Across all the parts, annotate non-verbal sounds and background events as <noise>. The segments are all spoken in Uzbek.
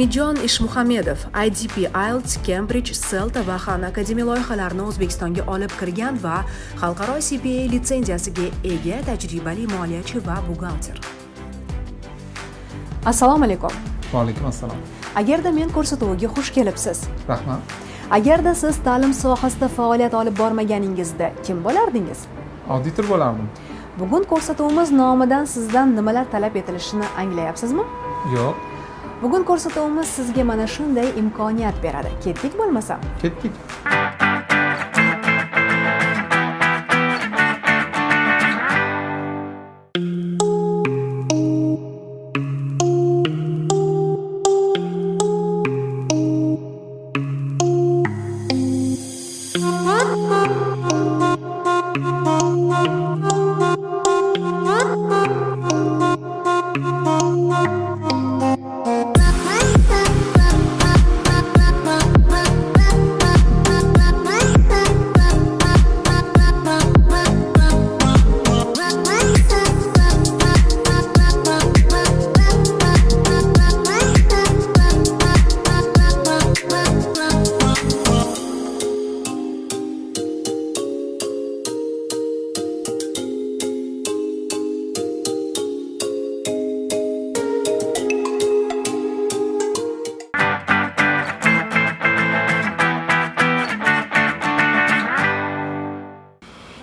umidjon ishmuhamedov idp ielts cambridge celta va khan akademiya loyihalarini o'zbekistonga olib kirgan va xalqaro cpa litsenziyasiga ega tajribali moliyachi va buxgalter. Assalomu alaykum. Va alaykum assalom agarda men ko'rsatuviga xush kelibsiz. Rahmat. Agarda siz ta'lim sohasida faoliyat olib bormaganingizda kim bo'lardingiz? Auditor bo'lardim. Bugun ko'rsatuvimiz nomidan sizdan nimalar talab etilishini anglayapsizmi? Yo'q bugun ko'rsatuvimiz sizga mana shunday imkoniyat beradi. Ketdik bo'lmasa. Ketdik.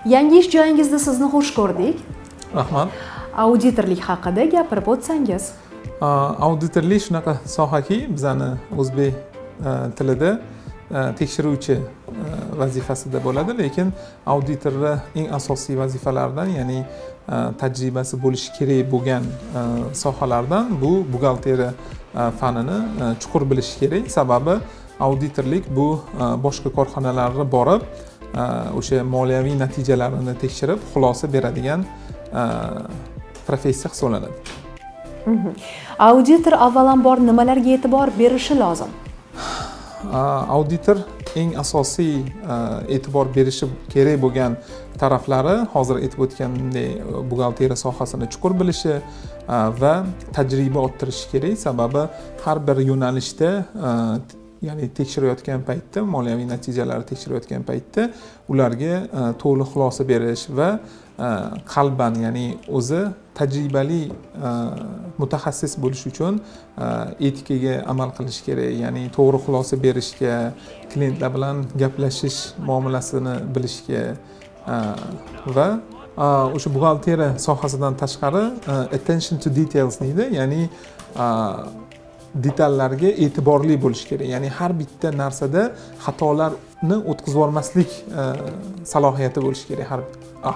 Yangi ish joyingizda sizni xush ko'rdik. Rahmat. Auditorlik haqida gapirib o'tsangiz. Auditorlik shunaqa sohaki bizani o'zbek a, tilida a, tekshiruvchi a, vazifasida bo'ladi. Lekin auditorni eng asosiy vazifalaridan ya'ni tajribasi bo'lishi kerak bo'lgan sohalardan bu buxgalteriya fanini chuqur bilish kerak. Sababi auditorlik bu boshqa korxonalarga borib o'sha moliyaviy natijalarini tekshirib xulosa beradigan a, professiya hisoblanadi. Auditor avvalambor nimalarga e'tibor berishi lozim? Auditor eng asosiy a, e'tibor berishi kerak bo'lgan taraflari hozir aytib o'tgandek buxgalteriya sohasini chuqur bilishi va tajriba orttirishi kerak. Sababi har bir yo'nalishda ya'ni tekshirayotgan paytda moliyaviy natijalarni tekshirayotgan paytda ularga e, to'liq xulosa berish va e, qalban ya'ni o'zi tajribali e, mutaxassis bo'lish uchun etikaga amal qilish kerak ya'ni to'g'ri xulosa berishga klientlar bilan gaplashish muomalasini bilishga va o'sha buxgalteriya sohasidan tashqari attention to details deydi ya'ni a, detallarga e'tiborli bo'lish kerak. Ya'ni har bitta narsada xatolarni o'tkazib yubormaslik a, salohiyati bo'lishi kerak har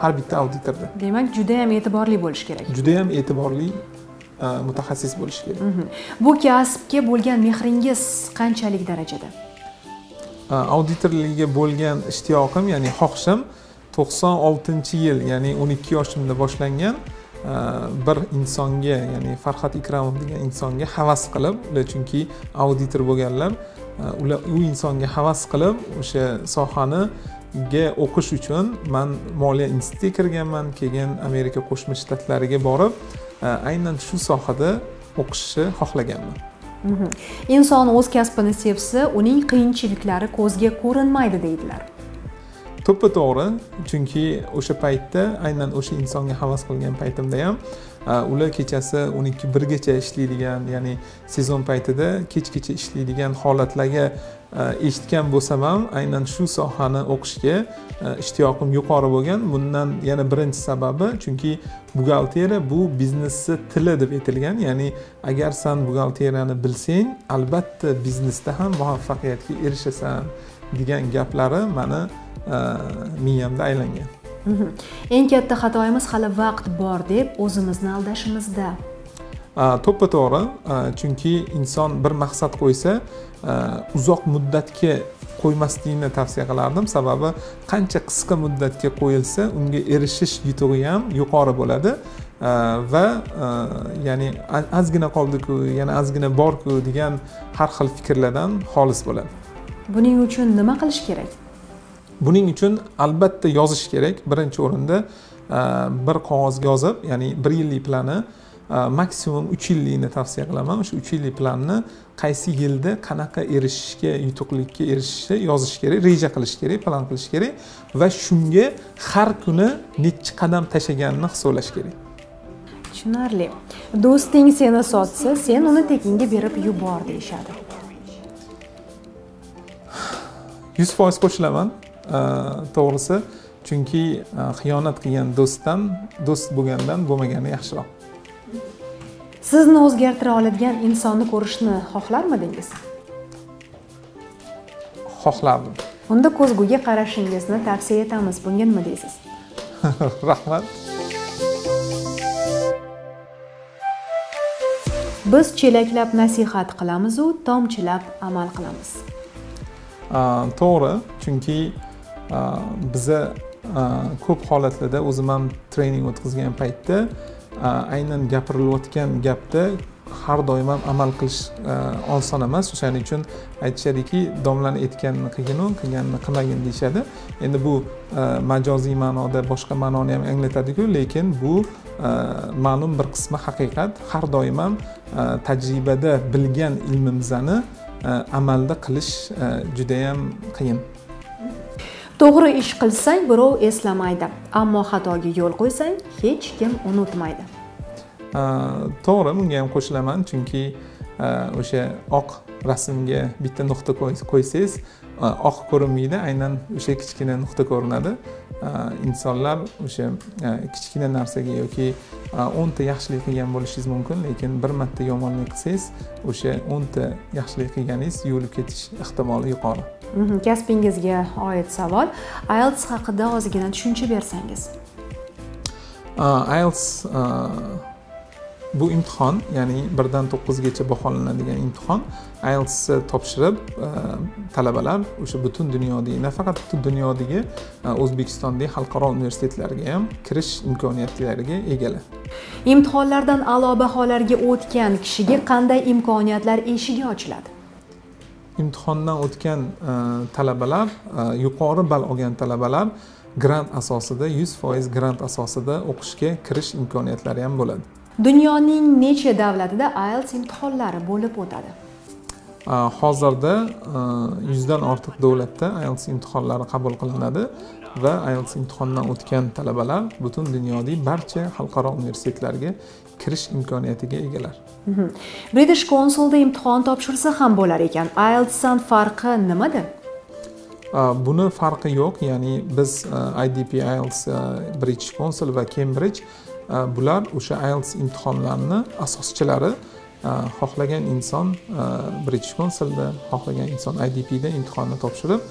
har bitta auditorda. Demak juda yam e'tiborli bo'lish kerak. Judayam e'tiborli a, mutaxassis bo'lishi kerak. Bu kasbga bo'lgan mehringiz qanchalik darajada? A, auditorlikka bo'lgan ishtiyoqim ya'ni xohishim to'qson oltinchi yil ya'ni o'n ikki yoshimda boshlangan bir insonga ya'ni farhad ikramov degan insonga havas qilib ular chunki auditor bo'lganlar e, ular u insonga havas qilib o'sha sohaniga o'qish uchun man moliya institutiga kirganman keyin amerika qo'shma shtatlariga borib e, aynan shu sohada o'qishni xohlaganman. Mhmm. Inson o'z kasbini sevsa uning qiyinchiliklari ko'zga ko'rinmaydi deydilar. To'ppa to'g'ri chunki o'sha paytda aynan o'sha insonga havas qilgan paytimda ham ular kechasi o'n ikki birgacha ishlaydigan ya'ni sezon paytida kechgacha ishlaydigan holatlarga eshitgan bo'lsam ham aynan shu sohani o'qishga ishtiyoqim yuqori bo'lgan. Bundan yana birinchi sababi chunki buxgalteriya bu biznesni tili deb aytilgan ya'ni agar san buxgalteriyani bilsang albatta biznesda ham muvaffaqiyatga erishasan degan gaplari mani miyamda aylangan eng katta xatoyimiz hali vaqt bor deb o'zimizni aldashimizda. To'ppa to'g'ri. Chunki inson bir maqsad qo'ysa uzoq muddatga qo'ymaslikni tavsiya qilardim. Sababi qancha qisqa muddatga qo'yilsa unga erishish yutug'i ham yuqori bo'ladi. Va ya'ni ozgina qoldiku yana ozgina borku degan har xil fikrlardan xolis bo'ladi. Buning uchun nima qilish kerak buning uchun albatta yozish kerak. Birinchi o'rinda a, bir qog'ozga yozib ya'ni bir yillik plani a, maksimum uch yillikni tavsiya qilaman. O'sha uch yillik planni qaysi yilda qanaqa erishishga yutuqlikka erishishni yozish kerak reja qilish kerak plan qilish kerak va shunga har kuni nechi qadam tashlaganini hisoblash kerak. Tushunarli. Do'sting seni sotsa sen uni tekinga berib yubor deyishadi. Yuz foiz qo'shilaman to'g'risi chunki xiyonat qilgan do'stdan do'st bo'lgandan bo'lmagani yaxshiroq. Sizni o'zgartira oladigan insonni ko'rishni xohlarmidingiz xohlardim. Unda ko'zguga qarashingizni tavsiya etamiz. Bunga nima deysiz? <laughs> Rahmat. Biz chelaklar nasihat qilamizu tomchilab amal qilamiz. To'g'ri chunki biza ko'p holatlarda o'zim ham trening o'tkazgan paytda aynan gapirilayotgan gapda har doim ham amal qilish oson emas. O'shaning uchun aytishadiki domlani aytganini qilginu qilganini qilmagin deyishadi. Endi bu majoziy ma'noda boshqa ma'noni ham anglatadiku lekin bu ma'lum bir qismi haqiqat. Har doim ham tajribada bilgan ilmimizni amalda qilish judayam qiyin. To'g'ri ish qilsang birov eslamaydi ammo xatoga yo'l qo'ysang hech kim unutmaydi. To'g'ri bunga ham qo'shilaman chunki o'sha oq rasmga bitta nuqta qo'ysangiz oq ko'rinmaydi aynan o'sha kichkina nuqta ko'rinadi. Insonlar o'sha kichkina narsaga yoki o'nta yaxshilik qilgan bo'lishingiz mumkin lekin bir marta yomonlik qilsangiz o'sha o'nta yaxshilik qilganingiz yuvilib ketish ehtimoli yuqori. Kasbingizga oid savol ielts haqida ozgina tushuncha bersangiz ielts bu imtihon ya'ni birdan to'qqizgacha baholanadigan imtihon ieltsni topshirib talabalar o'sha butun dunyodagi nafaqat butun dunyodagi o'zbekistondagi xalqaro universitetlarga ham kirish imkoniyatlariga egalar imtihonlardan a'lo baholarga o'tgan kishiga qanday imkoniyatlar eshigi ochiladi imtihondan o'tgan e, talabalar yuqori ball olgan talabalar grant asosida yuz foiz grant asosida o'qishga kirish imkoniyatlari ham bo'ladi. Dunyoning necha davlatida ielts imtihonlari bo'lib o'tadi? Hozirda yuzdan ortiq davlatda ielts imtihonlari qabul qilinadi va ielts imtihondan o'tgan talabalar butun dunyodagi barcha xalqaro universitetlarga kirish imkoniyatiga egalar. Mhm. british konsulda imtihon topshirsa ham bo'lar ekan. Ieltsdan farqi nimada? Buni farqi yo'q ya'ni biz idp ielts british consul va cambridge bular o'sha ielts imtihonlarini asoschilari xohlagan inson british consulda xohlagan inson idpda imtihonni topshirib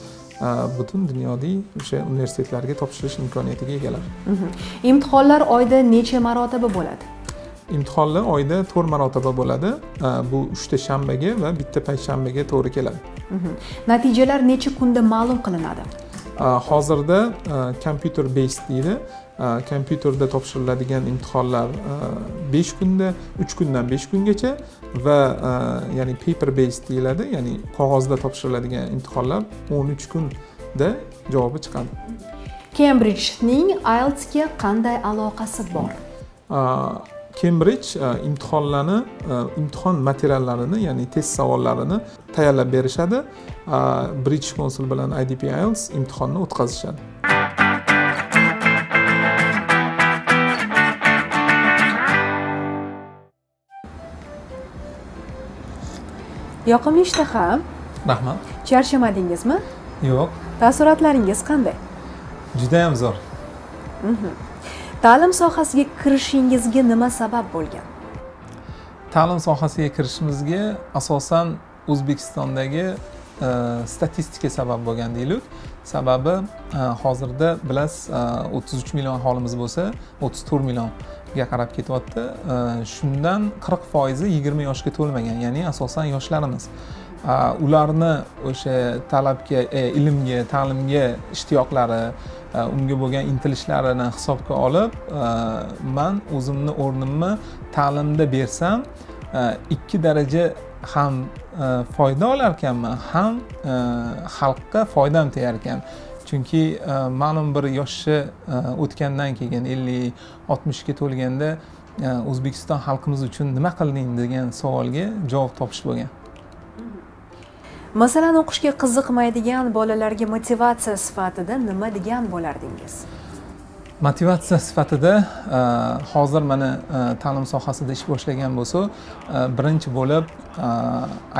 butun dunyodagi o'sha universitetlarga topshirish imkoniyatiga egalar. Mhm. imtihonlar oyda necha marotaba bo'ladi imtihonlar oyda to'rt marotaba bo'ladi. Bu uchta shanbaga va bitta payshanbaga to'g'ri keladi. Mhm. natijalar necha kunda ma'lum qilinadi? Hozirda kompyuter based deydi. Kompyuterda topshiriladigan imtihonlar besh kunda uch kundan besh kungacha va ya'ni paper based deyiladi. Ya'ni qog'ozda topshiriladigan imtihonlar o'n uch kunda javobi chiqadi. Kembridjning ieltsga qanday aloqasi bor kembridj imtihonlarni imtihon materiallarini ya'ni test savollarini tayyorlab berishadi. British konsul bilan idp ielts imtihonni o'tkazishadi. Yoqimli ishtaha rahmat. Charchamadingizmi? Yo'q. Taassurotlaringiz qanday? Judayam zo'r. Mhm. Ta'lim sohasiga kirishingizga nima sabab bo'lgan? Ta'lim sohasiga kirishimizga asosan o'zbekistondagi e, statistika sabab bo'lgan deylik. Sababi e, hozirda bilasiz e, o'ttiz uch million aholimiz bo'lsa o'ttiz to'rt qarab ketyapti. E, shundan qirq foizi yigirma yoshga to'lmagan ya'ni asosan yoshlarimiz. Ularni o'sha talabga e, ilmga ta'limga ishtiyoqlari e, unga bo'lgan intilishlarini hisobga olib e, man o'zimni o'rnimni ta'limda bersam ikki daraja ham foyda olar ekanman ham xalqqa foydam tegar ekan chunki ma'lum bir yoshi o'tgandan keyin ellik oltmishga to'lganda o'zbekiston xalqimiz uchun nima qilding degan savolga javob topish bo'lgan. Masalan o'qishga qiziqmaydigan bolalarga motivatsiya sifatida nima degan bo'lardingiz? Motivatsiya sifatida e, hozir mana e, ta'lim sohasida ish boshlagan bo'lsa e, birinchi bo'lib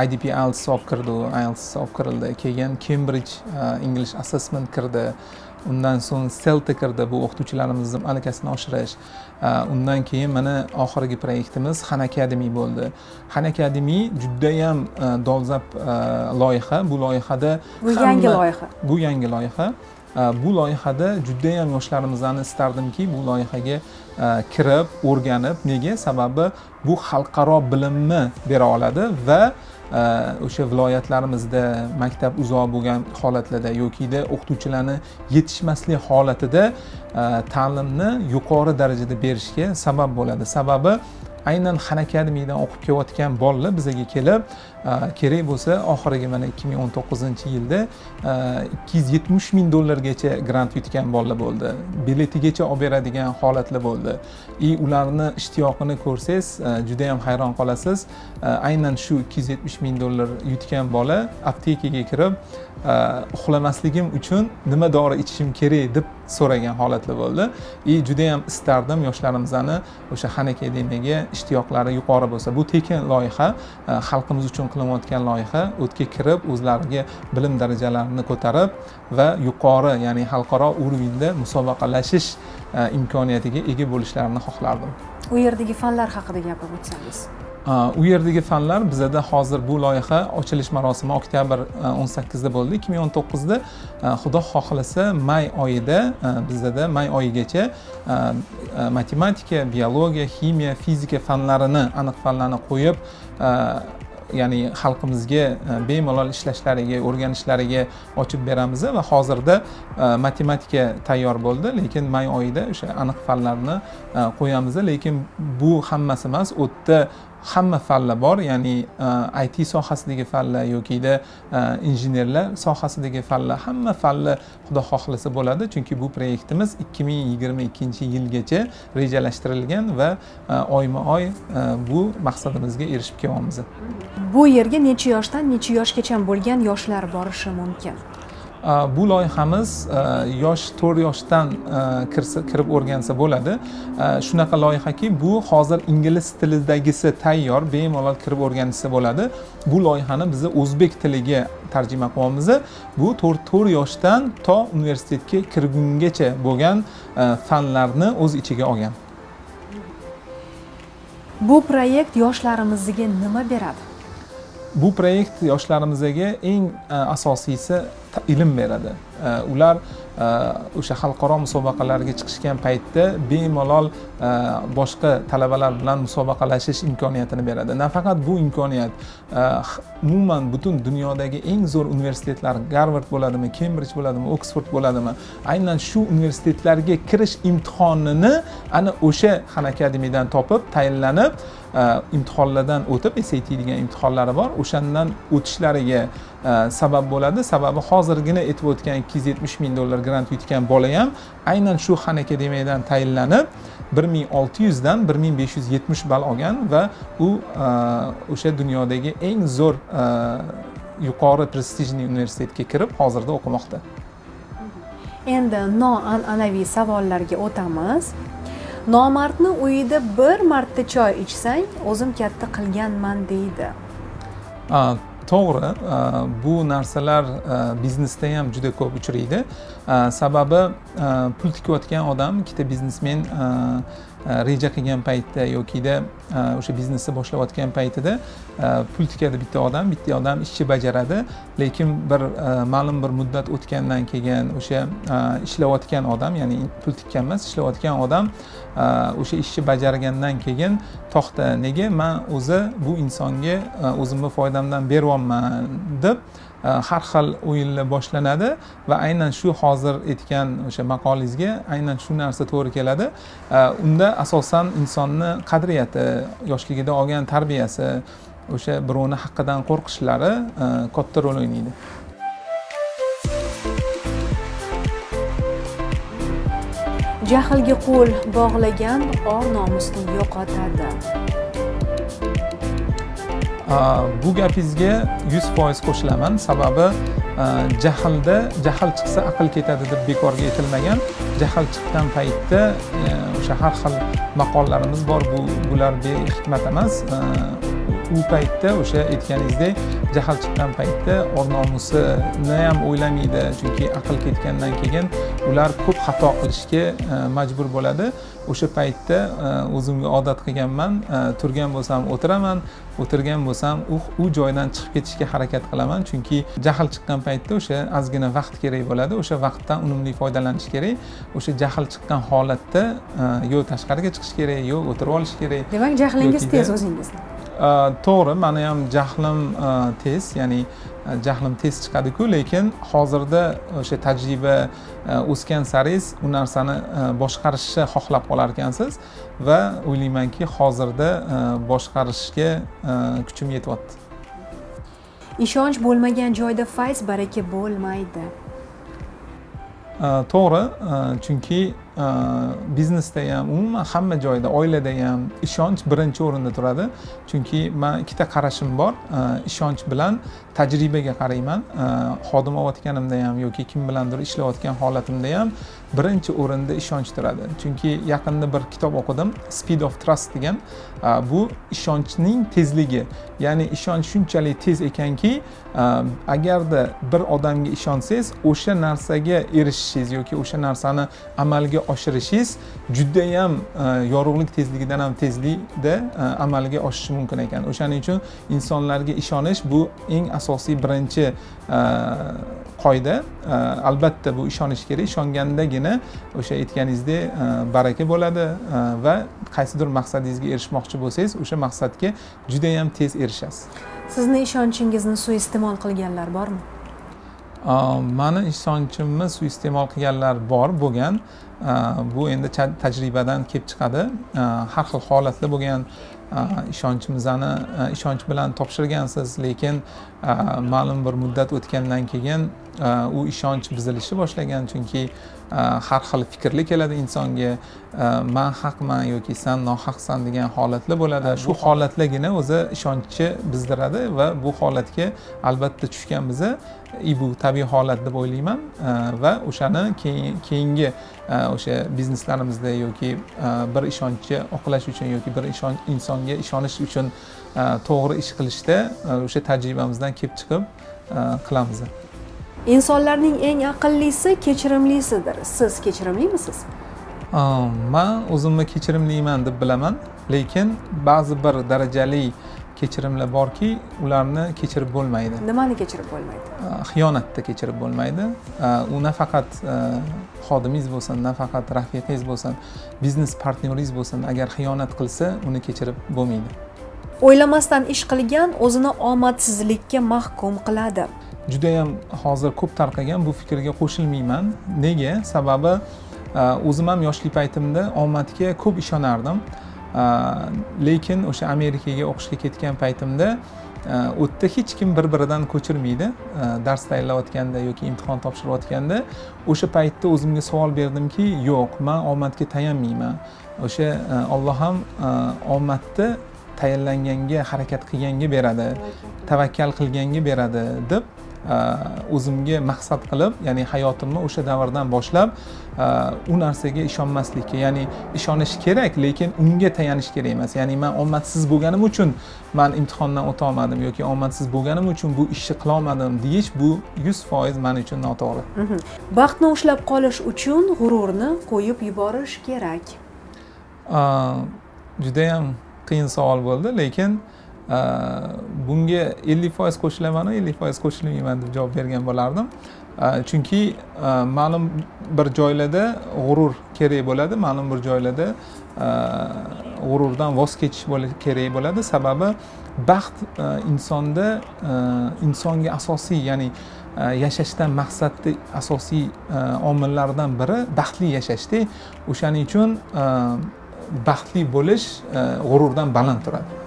idp ielts olib kirdi ielts olib kirildi keyin cambridge english assessment kirdi undan so'ng celta kirdi bu o'qituvchilarimizni malakasini oshirish undan keyin mana oxirgi proyektimiz han academy bo'ldi. Han academy judayam dolzarb loyiha. Bu loyihada bu yangi loyiha. Bu yangi loyiha. Bu loyihada judayam yoshlarimizni istardimki bu loyihaga kirib o'rganib nega? Sababi bu xalqaro bilimni bera oladi va o'sha viloyatlarimizda maktab uzoq bo'lgan holatlarda yokida o'qituvchilarni yetishmaslik holatida e, ta'limni yuqori darajada berishga sabab bo'ladi. Sababi aynan han akademiydan o'qib kelayotgan bolalar bizaga kelib Э, kerak bo'lsa oxirgi mana ikki ming o'n to'qqizinchi yilda e, ikki yuz yetmish ming dollargacha grant yutgan bolalar bo'ldi. Biletigacha olib beradigan holatlar bo'ldi. И ularni ishtiyoqini ko'rsangiz e, judayam hayron qolasiz. E, aynan shu ikki yuz yetmish ming dollar yutgan bola aptekaga kirib uxlamasligim uchun nima dori ichishim kerak deb so'ragan holatlar bo'ldi. И judayam istardim yoshlarimizni o'sha han akademiyaga ishtiyoqlari yuqori bo'lsa. Bu tekin loyiha xalqimiz uchun qilinayotgan loyiha o'tga kirib o'zlariga bilim darajalarini ko'tarib va yuqori ya'ni xalqaro urovenda musobaqalashish imkoniyatiga ega bo'lishlarini xohlardim. U yerdagi fanlar haqida gapirib o'tsangiz. U yerdagi fanlar bizada hozir bu loyiha ochilish marosimi oktyabr o'n sakkizida bo'ldi. ikki ming o'n to'qqizda xudo xohlasa may oyida bizada may oyigacha matematika biologiya ximiya fizika fanlarini aniq fanlarni qo'yib ya'ni xalqimizga e, bemalol ishlashlariga o'rganishlariga ochib beramiz va hozirda e, matematika tayyor bo'ldi lekin may oyida o'sha aniq fanlarni e, qo'yamiz lekin bu hammasi emas u yerda hamma fanlar bor ya'ni uh, it sohasidagi fanlar yokida e, uh, injenerlar sohasidagi fanlar hamma fanlar xudo xohlasa bo'ladi. Chunki bu proyektimiz ikki ming yigirma ikkinchi yilgacha rejalashtirilgan va uh, oyma oy bu maqsadimizga erishib kelyapmiz. Bu yerga necha yoshdan necha yoshgacha bo'lgan yoshlar borishi mumkin? Bu loyihamiz yosh to'rt yoshdan kirib o'rgansa bo'ladi. Shunaqa loyihaki bu hozir ingliz tilidagisi tayyor bemalol kirib o'rganishsa bo'ladi. Bu loyihani biz o'zbek tiliga tarjima qilyapmiz bu to'rt to'rt yoshdan to universitetga kirgungacha bo'lgan fanlarni o'z ichiga olgan. Bu proyekt yoshlarimizga nima beradi? Bu proyekt yoshlarimizga eng asosiysi ilm beradi. Ular e, o'sha xalqaro musobaqalarga chiqishgan paytda bemalol e, boshqa talabalar bilan musobaqalashish imkoniyatini beradi. Nafaqat bu imkoniyat e, umuman butun dunyodagi eng zo'r universitetlar garvard bo'ladimi kembridj bo'ladimi oksford bo'ladimi aynan shu universitetlarga kirish imtihonini ana o'sha han akademiyadan topib tayinlanib imtihonlardan o'tib sat degan imtihonlari bor. O'shandan o'tishlariga sabab bo'ladi. Sababi hozirgina aytib o'tgan ikki yuz yetmish ming dollar grant yutgan bola ham aynan shu han akademiyadan tayinlanib bir ming olti yuzdan bir ming besh yuz yetmish ball olgan va u o'sha dunyodagi eng zo'r yuqori prestijniy universitetga kirib hozirda o'qimoqda. Endi noan'anaviy savollarga o'tamiz. Nomardni uyida bir marta choy ichsang o'zim katta qilganman deydi to'g'ri e, bu narsalar e, biznesda ham juda ko'p uchraydi. E, sababi pul tikayotgan odam ikkita biznesmen reja qilgan paytda yokida e, o'sha biznesni boshlayotgan paytida e, pul tikadi bitta odam bitta odam ishchi bajaradi. Lekin bir e, ma'lum bir muddat o'tgandan keyin o'sha ishlayotgan odam ya'ni pul tikkan emas ishlayotgan odam o'sha ishni bajargandan keyin to'xta nega man o'zi bu insonga o'zimni foydamdan beryapman deb Э, har xil o'yinlar boshlanadi va aynan shu hozir aytgan o'sha maqolangizga aynan shu narsa to'g'ri keladi. Э, unda asosan insonni qadriyati yoshligida olgan tarbiyasi o'sha birovni haqqidan qo'rqishlari э, katta rol o'ynaydi. Jahlga qo'l bog'lagan or nomusni yo'qotadi. Э, bu gapingizga yuz foiz qo'shilaman. Sababi e, jahlda jahl chiqsa aql ketadi deb bekorga aytilmagan jahl chiqqan paytda e, o'sha har xil maqollarimiz bor. Bu bular behikmat emas. E, u paytda o'sha aytganingizdek jahl chiqqan paytda or nomusini ham o'ylamaydi. Chunki aql ketgandan keyin ular ko'p xato qilishga e, majbur bo'ladi. O'sha paytda e, o'zimga odat qilganman e, turgan bo'lsam o'tiraman o'tirgan bo'lsam u joydan chiqib ketishga harakat qilaman. Chunki jahl chiqqan paytda o'sha ozgina vaqt kerak bo'ladi. O'sha vaqtdan unumli foydalanish kerak. O'sha jahl chiqqan holatda yo tashqariga chiqish kerak yo o'tirib olish kerak. Demak jahlingiz tez o'zingizni to'g'ri mani ham jahlim tez ya'ni jahlim tez chiqadiku lekin hozirda o'sha tajriba o'sgan saringiz u narsani boshqarishni xohlab qolar ekansiz va o'ylaymanki hozirda boshqarishga kuchim yetyapti. Ishonch bo'lmagan joyda fayz baraka bo'lmaydi. To'g'ri chunki biznesda ham umuman hamma joyda oilada ham ishonch birinchi o'rinda turadi. Chunki man ikkita qarashim bor. Ishonch bilan tajribaga qarayman. Xodim olayotganimda ham yoki kim bilandir ishlayotgan holatimda ham birinchi o'rinda ishonch turadi. Chunki yaqinda bir kitob o'qidim speed of trust degan. Bu ishonchning tezligi. Ya'ni ishonch shunchalik tez ekanki agarda bir odamga ishonsangiz o'sha narsaga erishishingiz yoki o'sha narsani amalga oshirishingiz judayam yorug'lik tezligidan ham tezlikda amalga oshishi mumkin ekan. O'shaning uchun insonlarga ishonish bu eng asosiy birinchi qoida. Albatta bu ishonish kerak. Ishongandagina o'sha aytganingizdek baraka bo'ladi va qaysidir maqsadingizga erishmoqchi bo'lsangiz o'sha maqsadga judayam tez erishasiz. Sizni ishonchingizni suiiste'mol qilganlar bormi? Mani ishonchimni suiiste'mol qilganlar bor bo'lgan bu endi tajribadan kelib chiqadi. har xil holatlar bo'lgan ishonchimizni ishonch bilan topshirgansiz. Lekin ma'lum bir muddat o'tgandan keyin u ishonch buzilishi boshlagan. Chunki har xil fikrlar keladi insonga. man haqman yoki san nohaqsan degan holatlar bo'ladi. Shu holatlargina o'zi ishonchni bizdiradi va bu holatga albatta tushganmiz bu tabiiy holat deb o'ylayman. Va o'shani keyingi o'sha bizneslarimizda yoki bir ishonchni oqlash uchun yoki bir insonga ishonish uchun to'g'ri ish qilishda o'sha tajribamizdan kelib chiqib qilamiz. Insonlarning eng aqllisi kechirimlisidir. Siz kechirimlimisiz? Man o'zimni kechirimliman deb bilaman. Lekin ba'zi bir darajali kechirimlar borki ularni kechirib bo'lmaydi. Nimani kechirib bo'lmaydi? Xiyonatni kechirib bo'lmaydi. U nafaqat xodimingiz bo'lsin nafaqat rafiqangiz bo'lsin biznes partnyoringiz bo'lsin agar xiyonat qilsa uni kechirib bo'lmaydi. O'ylamasdan ish qilgan o'zini omadsizlikka mahkum qiladi. Judayam hozir ko'p tarqagan bu fikrga qo'shilmayman. Nega? Sababi o'zim ham yoshlik paytimda omadga ko'p ishonardim lekin o'sha amerikaga o'qishga ketgan paytimda u yerda hech kim bir biridan ko'chirmaydi dars tayyorlayotganda yoki imtihon topshirayotganda o'sha paytda o'zimga savol berdimki yo'q man omadga tayanmayman. O'sha olloh ham omadni tayinlanganga harakat qilganga beradi tavakkal qilganga beradi deb o'zimga maqsad qilib ya'ni hayotimni o'sha davrdan boshlab u narsaga ishonmaslikka ya'ni ishonish kerak lekin unga tayanish kerak emas. Ya'ni man omadsiz bo'lganim uchun man imtihondan o'tolmadim yoki omadsiz bo'lganim uchun bu ishni qilolmadim deyish bu yuz foiz man uchun noto'g'ri. Mhm. baxtni ushlab qolish uchun g'ururni qo'yib yuborish kerak. Judayam qiyin savol bo'ldi lekin bunga ellik foiz qo'shilamanu ellik foiz qo'shilmayman deb javob bergan bo'lardim. Chunki e, ma'lum bir joylarda g'urur kerak bo'ladi ma'lum bir joylarda e, g'ururdan voz kechish kerak bo'ladi. Sababi baxt e, insonda insonga asosiy ya'ni yashashdan maqsadni asosiy omillardan biri baxtli yashashda o'shaning uchun baxtli bo'lish g'ururdan baland turadi.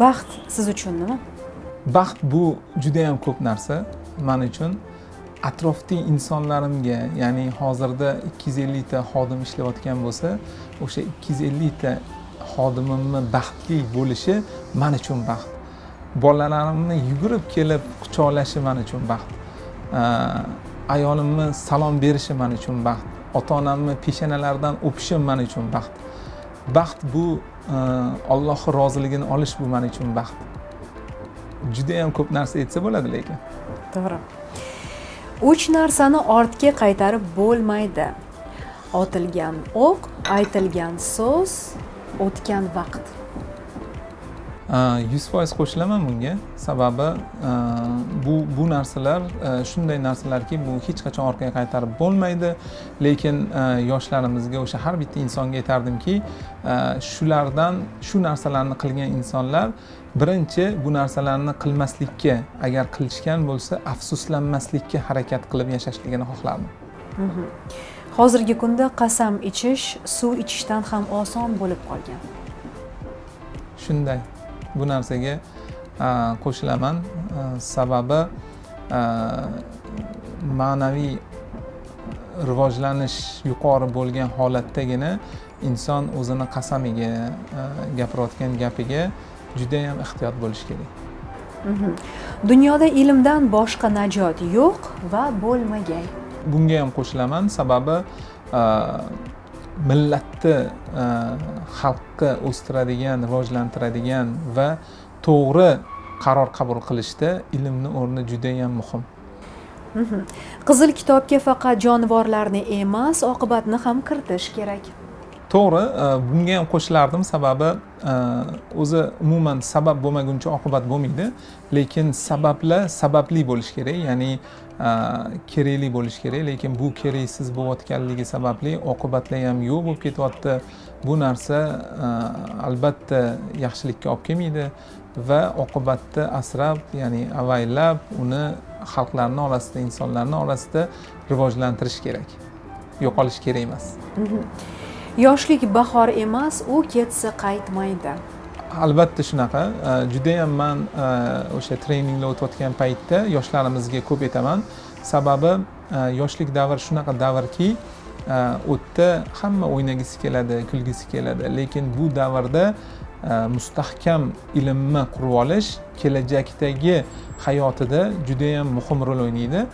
Baxt siz uchun nima? Baxt bu judayam ko'p narsa. Man uchun atrofdagi insonlarimga ya'ni hozirda ikki yuz ellikta xodim ishlayotgan bo'lsa o'sha ikki yuz ellikta xodimimni baxtli bo'lishi man uchun baxt. Bolalarimni yugurib kelib quchoqlashi man uchun baxt. Ayolimni salom berishi man uchun baxt. Ota onamni peshanalaridan o'pishim man uchun baxt. Baxt bu ollohni roziligini olish bu man uchun baxt. Judayam ko'p narsa aytsa bo'ladi lekin. To'g'ri. Uch narsani ortga qaytarib bo'lmaydi. Otilgan o'q aytilgan so'z o'tgan vaqt. Yuz foiz qo'shilaman bunga. Sababi bu bu narsalar shunday narsalarki bu hech qachon orqaga qaytarib bo'lmaydi. Lekin yoshlarimizga o'sha har bitta insonga aytardimki shulardan shu narsalarni qilgan insonlar birinchi bu narsalarni qilmaslikka agar qilishgan bo'lsa afsuslanmaslikka harakat qilib yashashligini xohlardim. Mhm. hozirgi kunda qasam ichish suv ichishdan ham oson bo'lib qolgan. Shunday bu narsaga qo'shilaman. Sababi ma'naviy rivojlanish yuqori bo'lgan holatdagina inson o'zini qasamiga gapirayotgan gapiga judayam ehtiyot bo'lishi kerak. Mhm. dunyoda ilmdan boshqa najot yo'q va bo'lmagay. Bunga ham qo'shilaman. Sababi millatni e, xalqqa o'stiradigan rivojlantiradigan va to'g'ri qaror qabul qilishda ilmni o'rni judayam muhim. Mhm. qizil kitobga faqat jonivorlarni emas oqibatni ham kiritish kerak. To'g'ri e, bunga ham qo'shilardim. Sababi e, o'zi umuman sabab bo'lmaguncha oqibat bo'lmaydi lekin sabablar sababli bo'lishi kerak. Ya'ni kerakli bo'lishi kerak lekin bu keraksiz bo'layotganligi sababli oqibatlar ham yo'q bo'lib ketyapti. Bu narsa albatta yaxshilikka olib kelmaydi va oqibatni asrab ya'ni avaylab uni xalqlarni orasida insonlarni orasida rivojlantirish kerak. Yo'qolish kerak emas. Yoshlik bahor emas u ketsa qaytmaydi. Albatta shunaqa. Judayam man e, o'sha treninglar o'tayotgan paytda yoshlarimizga ko'p aytaman sababi e, yoshlik davri shunaqa davrki e, u yerda hamma o'ynagisi keladi kulgisi keladi. Lekin bu davrda mustahkam ilmni qurib olish kelajakdagi hayotida judayam muhim rol o'ynaydi.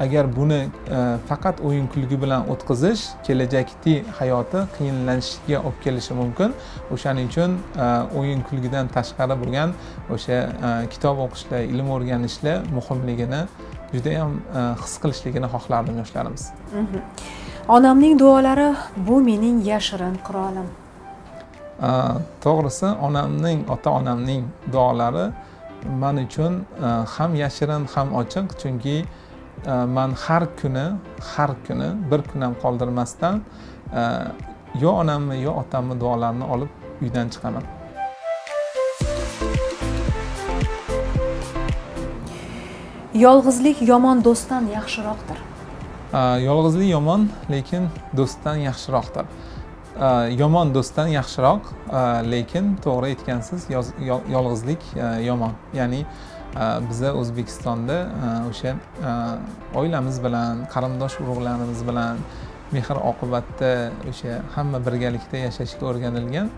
Agar buni e, faqat o'yin kulgi bilan o'tkazish kelajakni hayoti qiyinlanishiga olib kelishi mumkin. O'shaning uchun e, o'yin kulgidan tashqari bo'lgan o'sha e, kitob o'qishlar ilm o'rganishlar muhimligini judayam his qilishligini xohlardim yoshlarimiz. Mhm. onamning duolari bu mening yashirin qurolim. To'g'risi onamning ota onamning duolari man uchun ham yashirin ham ochiq. Chunki man har kuni har kuni bir kun ham qoldirmasdan yo onamni yo otamni duolarini olib uydan chiqaman. Yolg'izlik yomon do'stdan yaxshiroqdir. Yolg'izlik yomon lekin do'stdan yaxshiroqdir. Yomon do'stdan yaxshiroq lekin to'g'ri aytgansiz yolg'izlik yomon. Ya'ni biza o'zbekistonda o'sha oilamiz bilan qarindosh urug'larimiz bilan mehr oqibatda o'sha hamma birgalikda yashashga o'rganilgan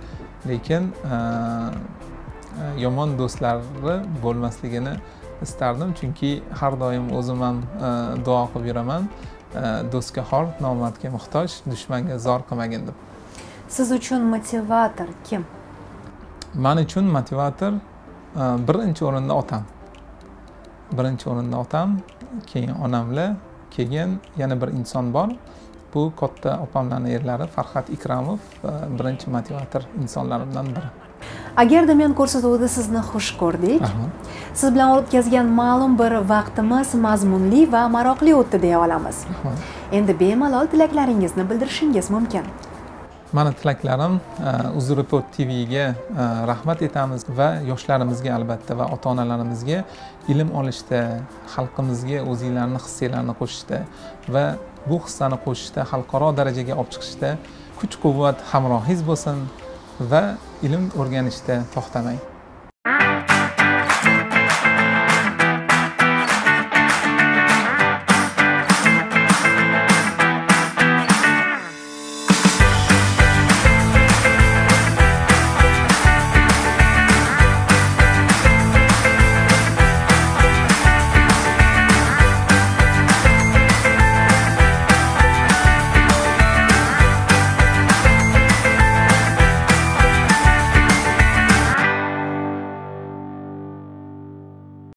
lekin yomon do'stlari bo'lmasligini istardim. Chunki har doim o'zim ham duo qilib yuraman. Do'stga xor nomardga muhtoj dushmanga zor qilmagin deb. Siz uchun motivator kim? Man uchun motivator birinchi o'rinda otam birinchi o'rinda otam keyin onamlar keyin yana bir inson bor. Bu katta opamlarni erlari farhad ikramov birinchi motivator insonlarimdan biri. Agarda men ko'rsatuvda sizni xush ko'rdik siz bilan o'tkazgan ma'lum bir vaqtimiz mazmunli va maroqli o'tdi deya olamiz. Endi bemalol tilaklaringizni bildirishingiz mumkin mani tilaklarim e, uzreport tvga e, rahmat etamiz va yoshlarimizga albatta va ota onalarimizga ilm olishda xalqimizga o'zinglarni hissanglarni qo'shishda va bu hissani qo'shishda xalqaro darajaga olib chiqishda kuch quvvat hamrohingiz bo'lsin va ilm o'rganishda to'xtamang.